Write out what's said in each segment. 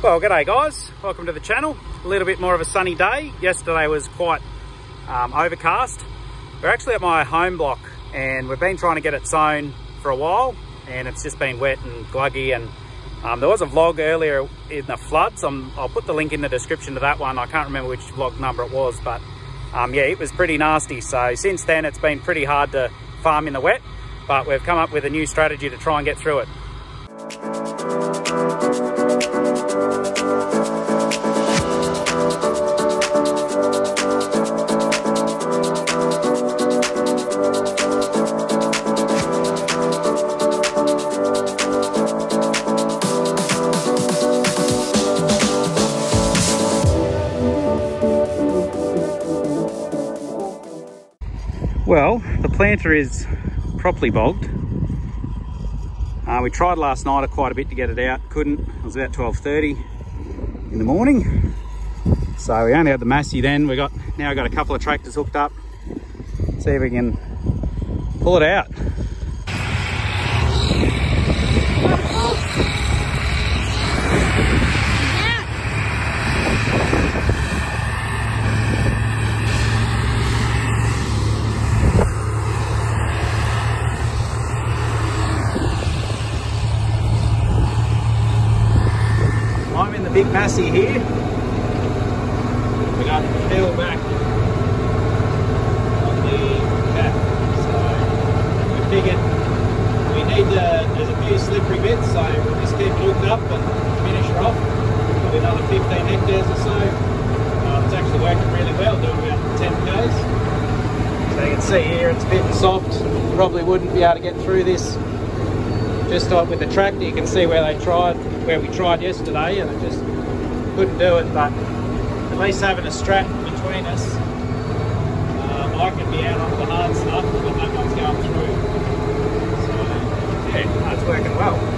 Well, g'day guys. Welcome to the channel. A little bit more of a sunny day. Yesterday was quite um, overcast. We're actually at my home block and we've been trying to get it sown for a while and it's just been wet and gluggy and um, there was a vlog earlier in the floods. Um, I'll put the link in the description to that one. I can't remember which vlog number it was, but um, yeah, it was pretty nasty. So since then, it's been pretty hard to farm in the wet, but we've come up with a new strategy to try and get through it. Planter is properly bogged. Uh, we tried last night quite a bit to get it out, couldn't. It was about 12.30 in the morning. So we only had the Massey then. We got now got a couple of tractors hooked up. See if we can pull it out. I'm the Massey here. We got the fill back on the we we need to, there's a few slippery bits, so we'll just keep it hooked up and finish her off. Probably another 15 hectares or so. Uh, it's actually working really well, doing about 10 k's. So you can see here it's a bit soft. Probably wouldn't be able to get through this just like with the tractor you can see where they tried where we tried yesterday and it just couldn't do it but at least having a strap between us um, I can be out on the hard stuff but that one's going through. So yeah that's working well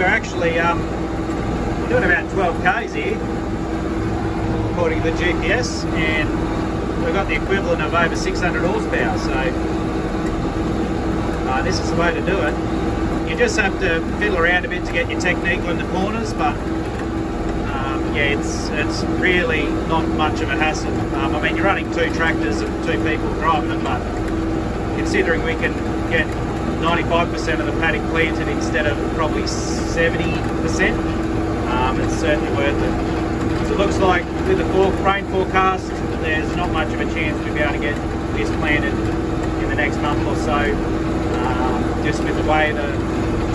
we're actually um, doing about 12 k's here, according to the GPS, and we've got the equivalent of over 600 horsepower. So uh, this is the way to do it. You just have to fiddle around a bit to get your technique on the corners, but um, yeah, it's it's really not much of a hassle. Um, I mean, you're running two tractors and two people driving them, but considering we can get 95% of the paddock planted instead of probably 70%, um, it's certainly worth it. So it looks like with the for rain forecast, there's not much of a chance we'll be able to get this planted in the next month or so. Um, just with the way the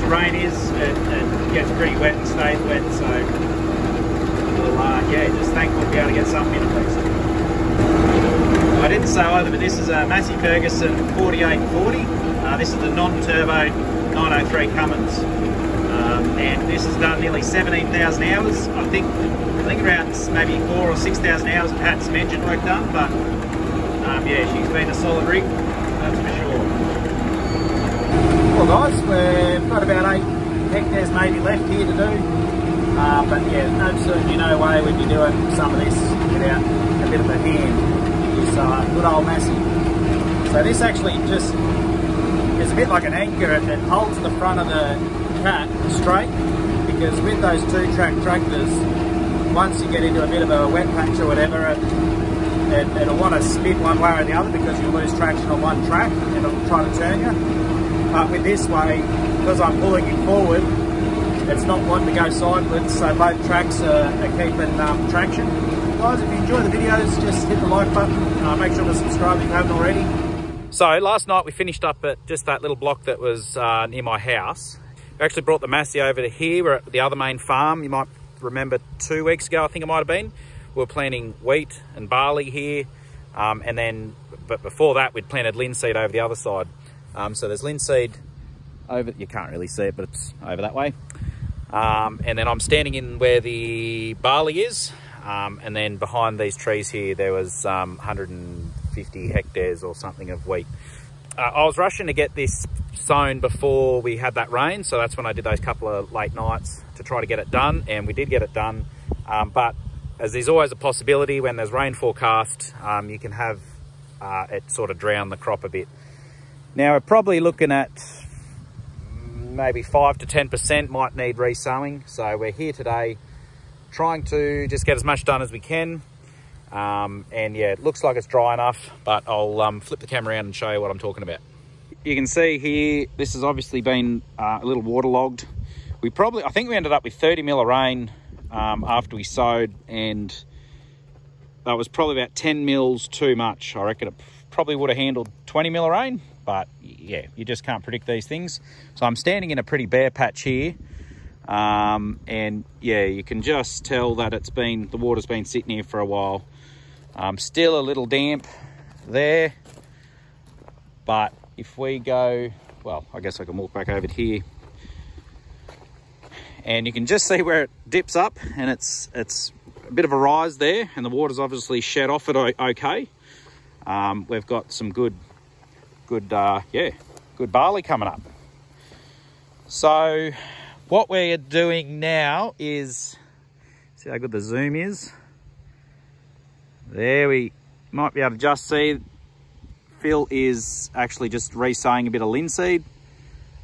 terrain is, it, it gets pretty wet and stays wet, so we'll, uh, yeah, just thankful to be able to get something in at least. I didn't say either, but this is a Massey Ferguson 4840. This is the non-turbo 903 Cummins. Um, and this has done nearly 17,000 hours. I think I think around maybe four or 6,000 hours of had some engine work done, but um, yeah, she's been a solid rig, that's for sure. Well guys, we've got about eight hectares maybe left here to do. Uh, but yeah, absolutely no way we'd be doing some of this without a bit of a hand. This uh, good old Massey. So this actually just is a bit like an anchor. It, it holds the front of the cat straight because with those two track tractors, once you get into a bit of a wet patch or whatever, it, it, it'll want to spin one way or the other because you'll lose traction on one track and it'll try to turn you. But with this way, because I'm pulling it forward, it's not wanting to go sideways, so both tracks are, are keeping um, traction. Guys, if you enjoy the videos, just hit the like button. Uh, make sure to subscribe if you haven't already. So last night we finished up at just that little block that was uh, near my house. We actually brought the Massey over to here. We're at the other main farm. You might remember two weeks ago, I think it might have been. We were planting wheat and barley here. Um, and then, but before that, we'd planted linseed over the other side. Um, so there's linseed over, you can't really see it, but it's over that way. Um, and then I'm standing in where the barley is. Um, and then behind these trees here, there was um, 150 hectares or something of wheat. Uh, I was rushing to get this sown before we had that rain. So that's when I did those couple of late nights to try to get it done. And we did get it done. Um, but as there's always a possibility when there's rain forecast, um, you can have uh, it sort of drown the crop a bit. Now we're probably looking at maybe 5 to 10% might need resowing. So we're here today trying to just get as much done as we can. Um, and yeah, it looks like it's dry enough, but I'll um, flip the camera around and show you what I'm talking about. You can see here, this has obviously been uh, a little waterlogged. We probably, I think we ended up with 30 mil of rain um, after we sowed and that was probably about 10 mils too much. I reckon it probably would have handled 20 mil of rain, but yeah, you just can't predict these things. So I'm standing in a pretty bare patch here. Um, and yeah, you can just tell that it's been, the water's been sitting here for a while. Um, still a little damp there. But if we go, well, I guess I can walk back over here. And you can just see where it dips up and it's, it's a bit of a rise there and the water's obviously shed off it okay. Um, we've got some good good, uh, yeah, good barley coming up. So what we're doing now is, see how good the zoom is? There we might be able to just see Phil is actually just resowing a bit of linseed.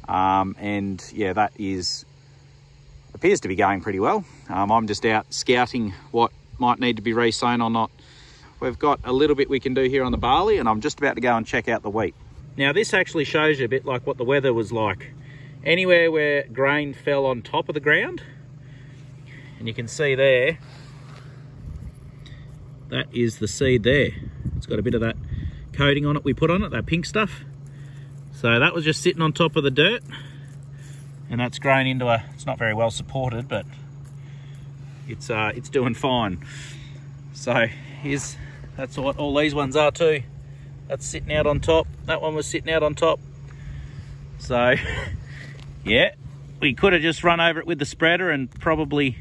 Um, and yeah, that is, appears to be going pretty well. Um, I'm just out scouting what might need to be resown or not. We've got a little bit we can do here on the barley and I'm just about to go and check out the wheat. Now this actually shows you a bit like what the weather was like. Anywhere where grain fell on top of the ground, and you can see there, that is the seed there. It's got a bit of that coating on it we put on it, that pink stuff. So that was just sitting on top of the dirt, and that's grown into a, it's not very well supported, but it's uh, it's doing fine. So here's, that's what all these ones are too. That's sitting out on top. That one was sitting out on top. So, yeah, we could have just run over it with the spreader and probably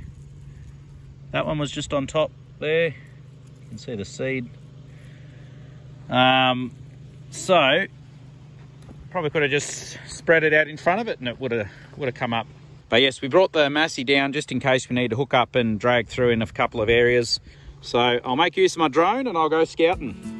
that one was just on top there. Can see the seed. Um, so, probably could have just spread it out in front of it and it would have would have come up. But yes, we brought the Massey down just in case we need to hook up and drag through in a couple of areas. So I'll make use of my drone and I'll go scouting.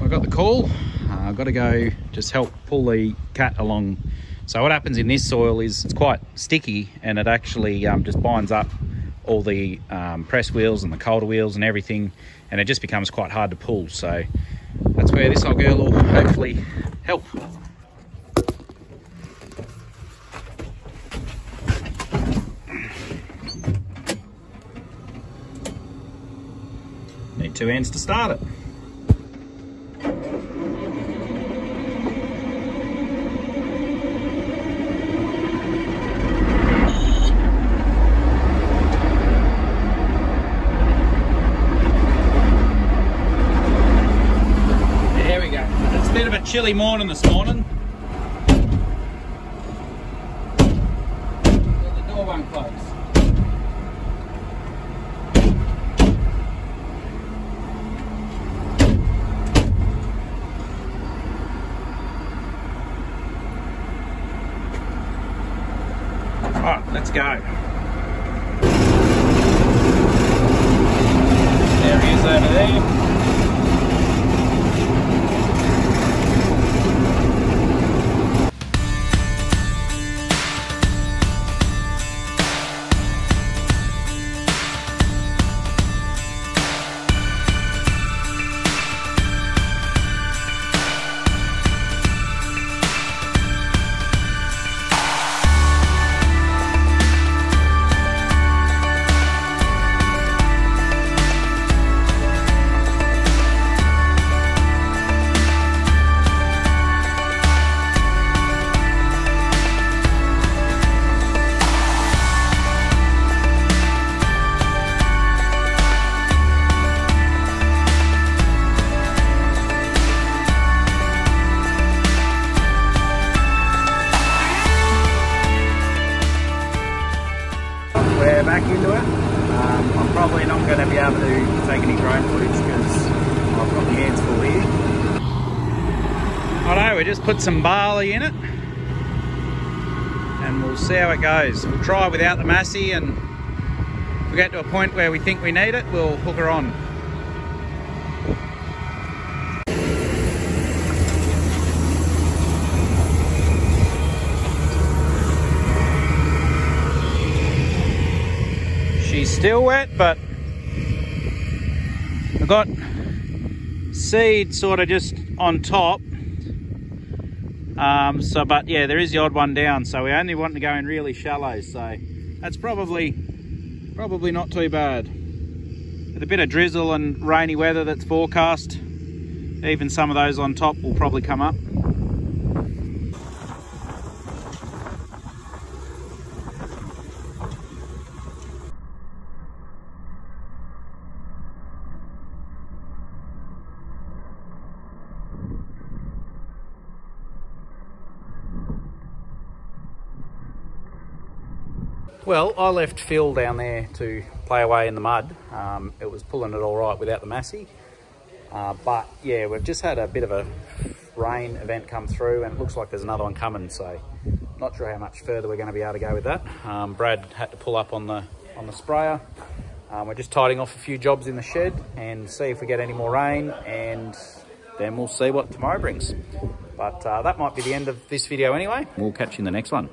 I got the call. Uh, I've got to go just help pull the cat along. So what happens in this soil is it's quite sticky and it actually um, just binds up all the um, press wheels and the coulter wheels and everything and it just becomes quite hard to pull. So that's where this old girl will hopefully help. Need two ends to start it. There we go. It's a bit of a chilly morning this morning. Get the door won't close. Right, let's go. There he is over there. I've we just put some barley in it and we'll see how it goes. We'll try without the Massey and if we get to a point where we think we need it, we'll hook her on. She's still wet, but I've got seed sort of just on top. Um, so, but yeah, there is the odd one down. So we only want to go in really shallow. So that's probably, probably not too bad. With a bit of drizzle and rainy weather that's forecast, even some of those on top will probably come up. Well, I left Phil down there to play away in the mud. Um, it was pulling it all right without the Massey. Uh, but yeah, we've just had a bit of a rain event come through and it looks like there's another one coming. So not sure how much further we're going to be able to go with that. Um, Brad had to pull up on the, on the sprayer. Um, we're just tidying off a few jobs in the shed and see if we get any more rain and then we'll see what tomorrow brings. But uh, that might be the end of this video anyway. We'll catch you in the next one.